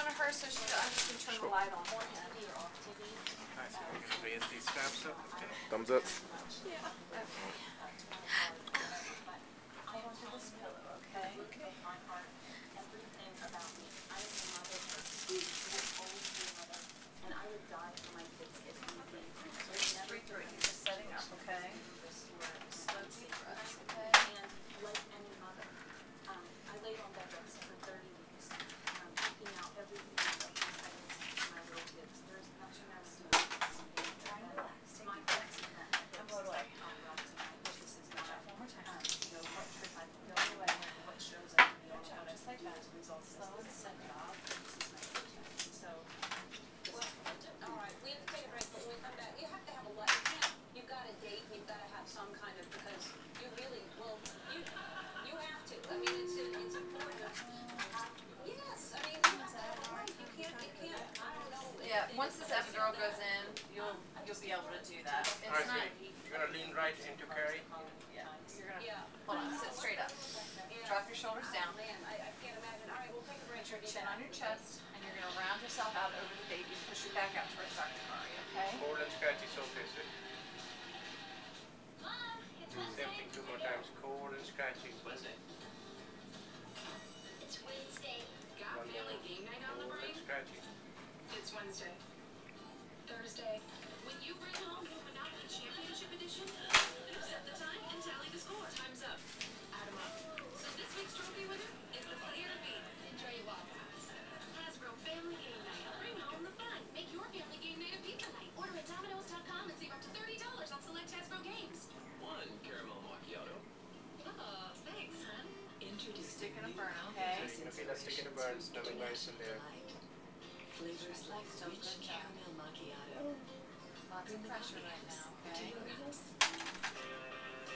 front of her so she, I can turn the light on? on TV or off TV? Alright, so we can raise these straps up. Thumbs up. Yeah. Okay. Hold on to this pillow, okay? My heart, everything about me. I am a mother first. I will always be a mother. And I would die for my kids if need be. So it's never Three, three, you're just setting up, okay? this where Slow deep breaths, okay? And like any mother, um, I laid on bed rest for thirty weeks, um, picking out everything that was items to my little kids. There's nothing else to do. Try to relax. Take My a deep breath. ex and that. And blow it away. This is not, One more time. um, you know, what trip I can go away, what shows I can go Good job, on, just like that. as a result of Slow this. and This is my job, this is my paycheck. And so, well, all right, we have to take a break, but when we come back, you have to have a life, you can't, you've got a date, you've gotta have some kind of, because you really, well, you, you have to, I mean, it's, it's important. Yes, I mean, you have to have a life, you can't, you can't, I don't know. if Yeah, they- epidural goes in, you'll, you'll be able to do that. It's Alright, not, sweetie, you're gonna lean right into Carrie. yeah, you're gonna, Yeah. hold on, sit straight up. Drop your shoulders down. Oh, I, I can't imagine, all right, we'll take a break. Put your chin on your chest, and you're gonna round yourself out over the baby, push your back out towards Dr. Murray, okay? Cold and scratchy, so face it. Same thing two more times, cold and scratchy. Wednesday. It's Wednesday. Got Got family game night on the Cold brain? and scratchy. It's Wednesday. Thursday. When you bring home the Monopoly Championship Edition, it'll set the time and tally the score. Time's up. Add 'em up. So this week's trophy winner is the player to beat. Enjoy your Wild Pass. Hasbro Family Game Night. Bring home the fun. Make your family game night a pizza night. Order at Domino's.com and save up to $30 on select Hasbro games. One caramel macchiato. Oh, thanks, son. Introducing Stick in a burn, okay? So you're gonna feel a stick in the burn, stomach nice in there. Flavors like So rich caramel macchiato. Lots of pressure right okay?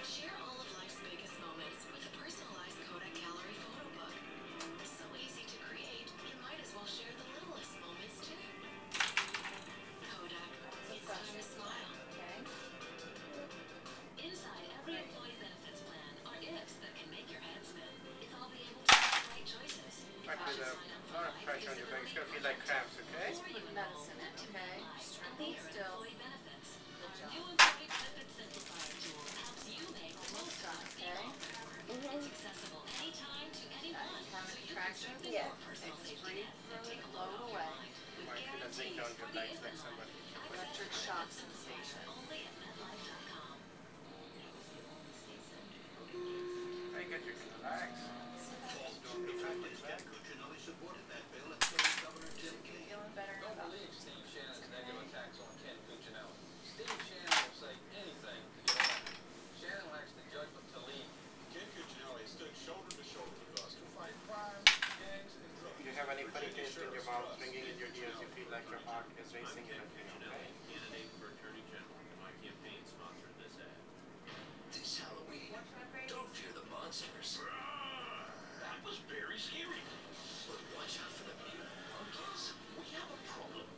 Share all of life's biggest moments with a personalized Kodak Gallery photo book. So easy to create, you might as well share the littlest moments too. Kodak, it's time to smile. Okay. Inside every employee benefits plan are ifs that can make your head spin. If I'll be able to make my right choices. A lot of pressure on your back. It's going to feel like cramps, okay? interaction. Yeah. Free away. Weekend. Electric shock sensation. Electropark is a candidate for Attorney General. My campaign sponsored this ad. This Halloween, don't fear the monsters. That was very scary. But watch out for the pumpkins. We have a problem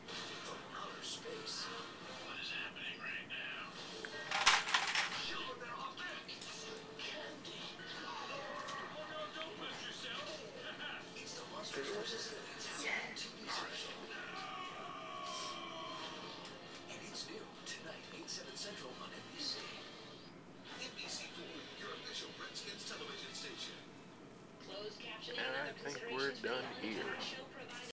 from outer space. What is happening right now? Children are. Candy. Oh, no, don't yourself. it's the